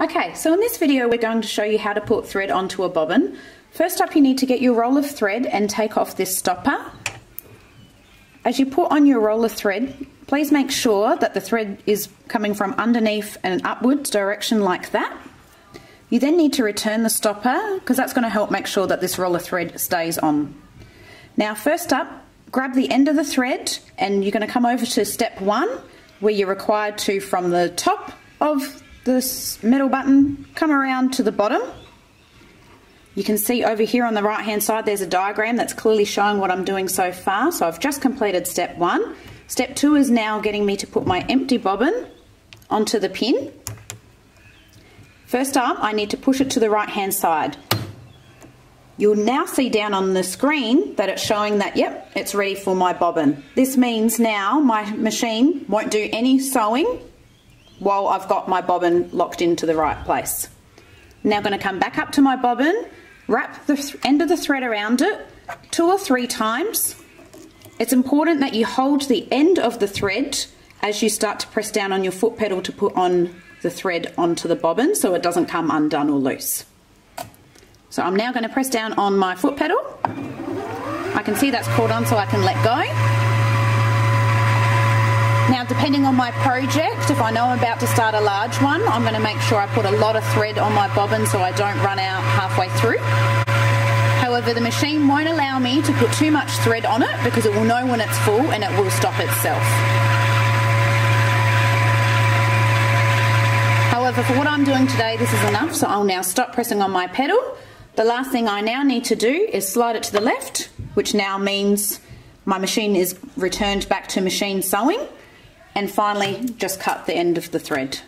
Okay, so in this video we're going to show you how to put thread onto a bobbin. First up you need to get your roll of thread and take off this stopper. As you put on your roll of thread, please make sure that the thread is coming from underneath and upwards direction like that. You then need to return the stopper because that's going to help make sure that this roll of thread stays on. Now first up, grab the end of the thread and you're going to come over to step one where you're required to from the top of this metal button, come around to the bottom. You can see over here on the right hand side there's a diagram that's clearly showing what I'm doing so far. So I've just completed step one. Step two is now getting me to put my empty bobbin onto the pin. First up I need to push it to the right hand side. You'll now see down on the screen that it's showing that, yep, it's ready for my bobbin. This means now my machine won't do any sewing while I've got my bobbin locked into the right place. Now I'm going to come back up to my bobbin, wrap the end of the thread around it two or three times. It's important that you hold the end of the thread as you start to press down on your foot pedal to put on the thread onto the bobbin so it doesn't come undone or loose. So I'm now going to press down on my foot pedal. I can see that's caught on so I can let go. Now, depending on my project, if I know I'm about to start a large one, I'm going to make sure I put a lot of thread on my bobbin so I don't run out halfway through. However, the machine won't allow me to put too much thread on it because it will know when it's full and it will stop itself. However, for what I'm doing today, this is enough, so I'll now stop pressing on my pedal. The last thing I now need to do is slide it to the left, which now means my machine is returned back to machine sewing and finally just cut the end of the thread.